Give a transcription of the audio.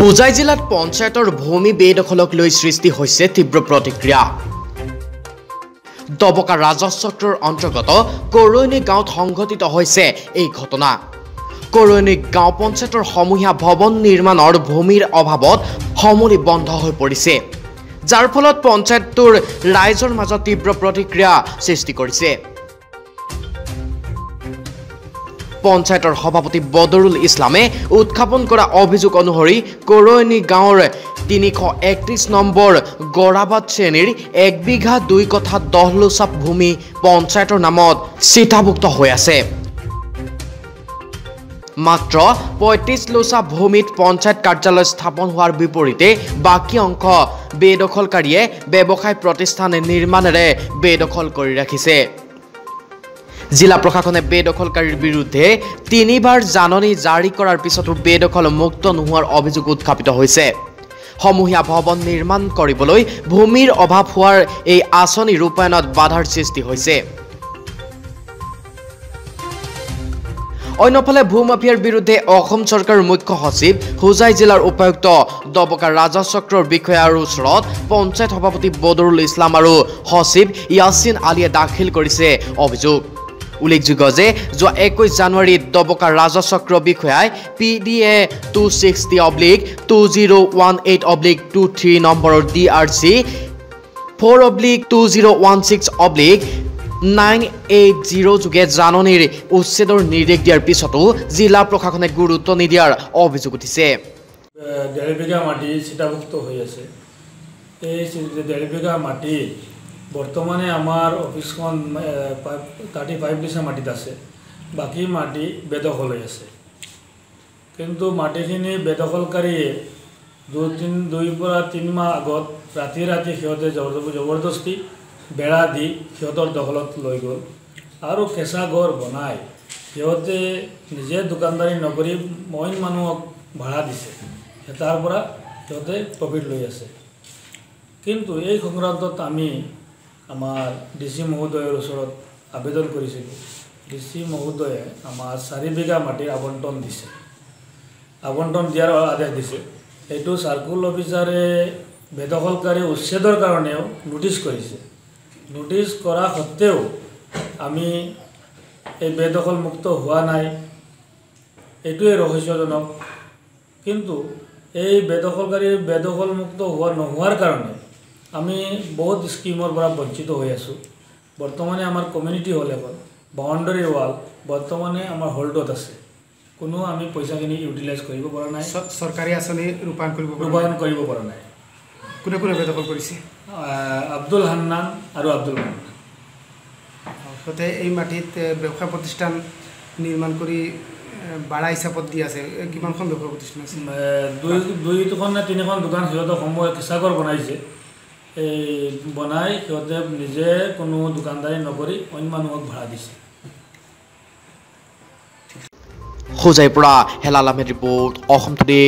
হোজাই জিলাত পঞ্চায়তৰ ভূমি বেদখলক লৈ সৃষ্টি হৈছে তীব্ৰ প্ৰতিক্ৰিয়া। দবকা ৰাজচক্ৰৰ অন্তৰ্গত কৰৈনী গাঁৱত সংঘটিত হৈছে এই ঘটনা। কৰৈনী গাঁও পঞ্চায়তৰ সমূহীয়া ভৱন নিৰ্মাণৰ ভূমিৰ অভাৱত সমূলি বন্ধ হৈ পৰিছে। যাৰ ফলত পঞ্চায়তটোৰ ৰাইজৰ মাজত তীব্ৰ প্ৰতিক্ৰিয়া সৃষ্টি কৰিছে। পঞ্চায়তৰ সভাপতি বদৰুল ইছলামে উত্থাপন কৰা অভিযোগ অনুসৰি কৰৈনী গাঁৱৰ তিনিশ একত্ৰিছ নম্বৰ গৰাবাদ শ্ৰেণীৰ এক বিঘা দুই কঠা দহ লোচাপ ভূমি পঞ্চায়তৰ নামত চিঠাভুক্ত হৈ আছে। মাত্ৰ পঁয়ত্ৰিছ লোচা ভূমিত পঞ্চায়ত কাৰ্যালয় স্থাপন হোৱাৰ বিপৰীতে বাকী অংশ বেদখলকাৰীয়ে ব্যৱসায় প্ৰতিষ্ঠান নিৰ্মাণেৰে বেদখল কৰি ৰাখিছে। জিলা প্ৰশাসনে বেদখলকাৰীৰ বিৰুদ্ধে তিনিবাৰ জাননী জাৰি কৰাৰ পিছতো বেদখল মুক্ত নোহোৱাৰ অভিযোগ উত্থাপিত হৈছে। সমূহীয়া ভৱন নিৰ্মাণ কৰিবলৈ ভূমিৰ অভাৱ হোৱাৰ এই আঁচনি ৰূপায়ণত বাধাৰ সৃষ্টি হৈছে। অন্যফালে ভূমাফিয়াৰ বিৰুদ্ধে অসম চৰকাৰৰ মুখ্য সচিব হোজাই জিলাৰ উপায়ুক্ত দবকা ৰাজচক্ৰৰ বিষয়াৰ ওচৰত পঞ্চায়ত সভাপতি বদৰুল ইছলাম আৰু সচিব ইয়াছিন আলীয়ে দাখিল কৰিছে অভিযোগ। উল্লেখযোগ্য যে যোৱা একৈছ জানুৱাৰীত দবকা ৰাজচক্ৰ বিষয়াই P D A two sixty oblique two zero' one eight oblique two three নম্বৰৰ D R C four oblique two zero' one six oblique nine eight zero' যোগে জাননীৰ উচ্ছেদৰ নিৰ্দেশ দিয়াৰ পিছতো জিলা প্ৰশাসনে গুৰুত্ব নিদিয়াৰ অভিযোগ উঠিছে। ডেৰ বিঘা মাটি চিটাভুক্ত হৈ আছে। এই চি- ডেৰ বিঘা মাটি বৰ্তমানে আমাৰ অফিচখন থাৰ্টি ফাইভ দিছা মাটিত আছে। বাকী মাটি বেদখল হৈ আছে। কিন্তু মাটিখিনি বেদখলকাৰীয়ে দুই তিন দুইৰ পৰা তিনি মাহ আগত ৰাতি ৰাতি সিহঁতে জবৰ- জবৰদস্তি বেৰা দি সিহঁতৰ দখলত লৈ গ'ল। আৰু কেঁচা ঘৰ বনাই সিহঁতে নিজে দোকানদাৰী নকৰি মইন মানুহক ভাড়া দিছে। তাৰ পৰা সিহঁতে প্ৰফিট লৈ আছে। কিন্তু এই সংক্ৰান্তত আমি আমাৰ ডি চি মহোদয়ৰ ওচৰত আবেদন কৰিছিলোঁ। ডি চি মহোদয়ে আমাৰ চাৰি বিঘা মাটিৰ আবণ্টন দিছে। আবণ্টন দিয়াৰ আদেশ দিছে। এইটো চাৰ্কুল অফিচাৰে বেদখলকাৰী উচ্ছেদৰ কাৰণেও নোটিছ কৰিছে। নোটিছ কৰা সত্ত্বেও আমি এই বেদখল মুক্ত হোৱা নাই। এইটোৱে ৰহস্যজনক। কিন্তু এই বেদখলকাৰী বেদখল মুক্ত হোৱা নোহোৱাৰ কাৰণে আমি বহুত স্কিমৰ পৰা বঞ্চিত হৈ আছোঁ। বৰ্তমানে আমাৰ কমিউনিটি হল এখন বাউণ্ডাৰী ৱাল বৰ্তমানে আমাৰ হোল্ডত আছে। কোনো আমি পইচাখিনি ইউটিলাইজ কৰিব পৰা নাই। চৰকাৰী আঁচনি ৰূপায়ণ কৰিব। ৰূপায়ণ কৰিব পৰা নাই। কোনে কোনে বেদখল কৰিছে? আব্দুল হান্নান আৰু আব্দুল মান্নান। সিহঁতে এই মাটিত ব্যৱসায় প্ৰতিষ্ঠান নিৰ্মাণ কৰি ভাড়া হিচাপত দি আছে। কিমানখন ব্যৱসায় প্ৰতিষ্ঠান আছে? দুই দুইখন নে তিনিখন দোকান সিহঁতে সমূহ কেঁচাঘৰ বনাইছে। এই বনাই সিহঁতে নিজে কোনো দোকানদাৰী নকৰি অইন মানুহক ভাড়া দিছে। হোজাইৰ পৰা হেলাল আহমেদ ৰিপৰ্ট অসম টুডে